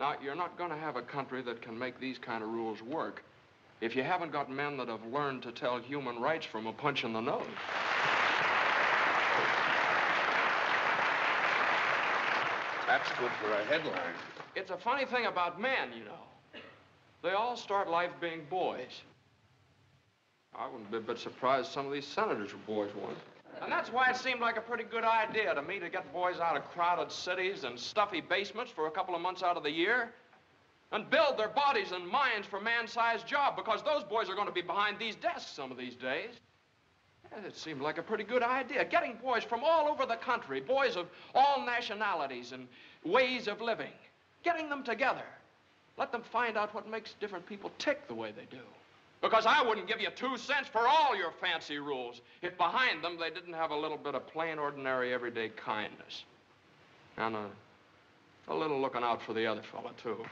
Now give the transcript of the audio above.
Now, you're not going to have a country that can make these kind of rules work if you haven't got men that have learned to tell human rights from a punch in the nose. That's good for a headline. It's a funny thing about men, you know. They all start life being boys. I wouldn't be a bit surprised some of these senators were boys once. And that's why it seemed like a pretty good idea to me to get boys out of crowded cities and stuffy basements for a couple of months out of the year and build their bodies and minds for man-sized job because those boys are going to be behind these desks some of these days. And it seemed like a pretty good idea. Getting boys from all over the country, boys of all nationalities and ways of living, getting them together. Let them find out what makes different people tick the way they do. Because I wouldn't give you two cents for all your fancy rules if behind them they didn't have a little bit of plain, ordinary, everyday kindness. And a, a little looking out for the other fella, too.